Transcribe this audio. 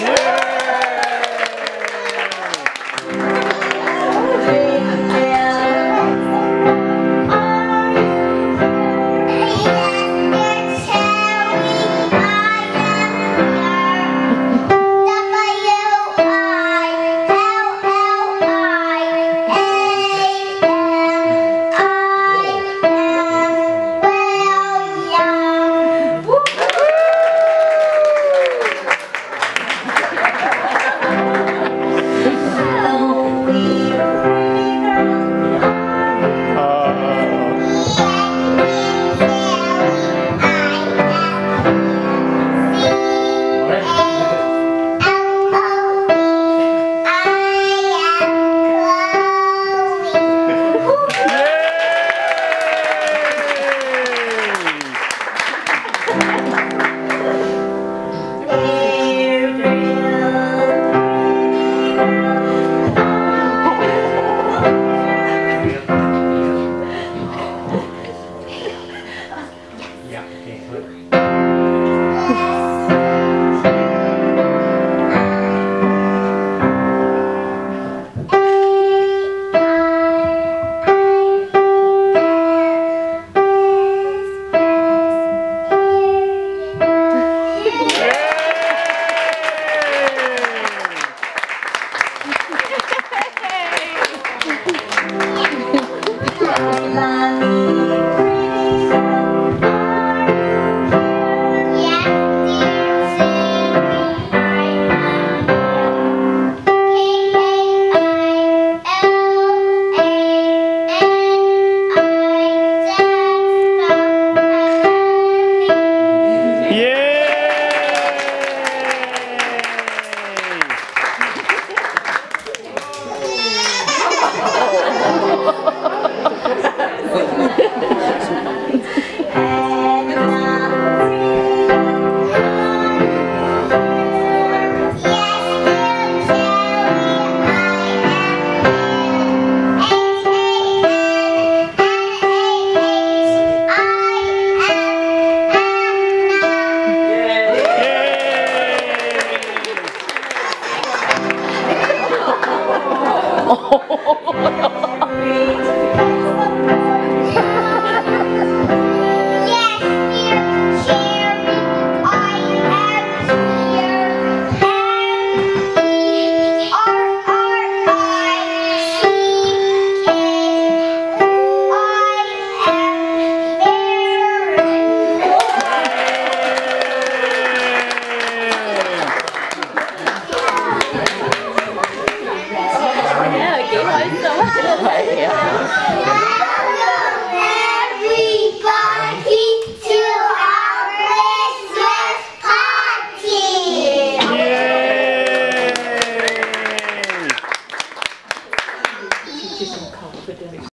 Yeah. Love. oh.